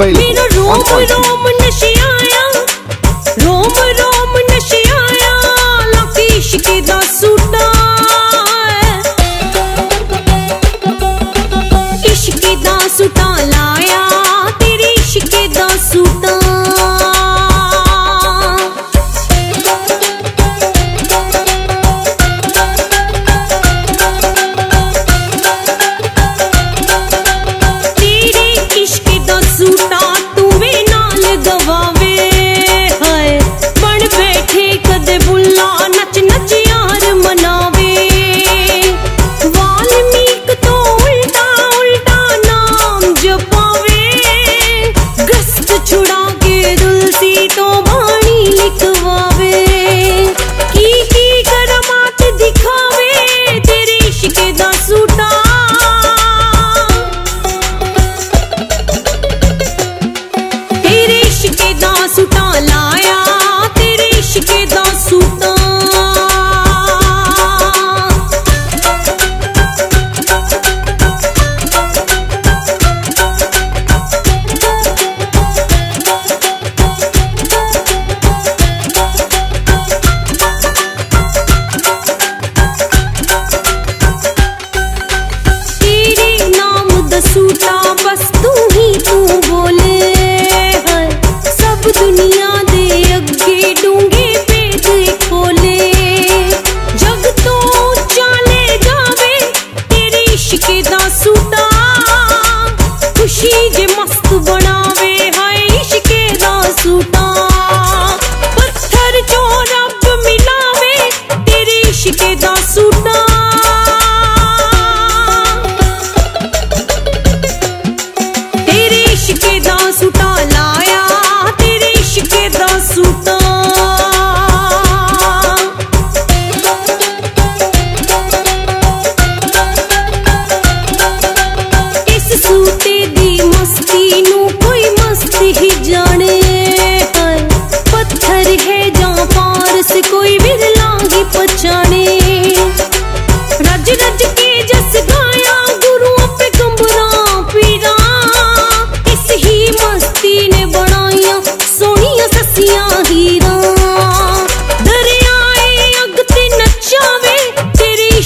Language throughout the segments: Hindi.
available. Mera roam roam nashiyaya, roam roam nashiyaya, lakish ke da suta. इश्क दा सूटा लाया तेरी इश्क दा सूटा रसूला बस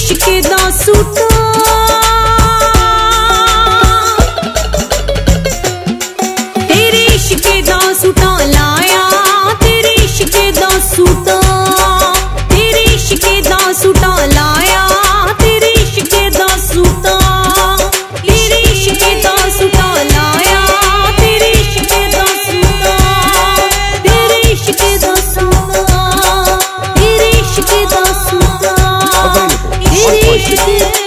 triste que nosso इश्क दा सूता तेरे इश्क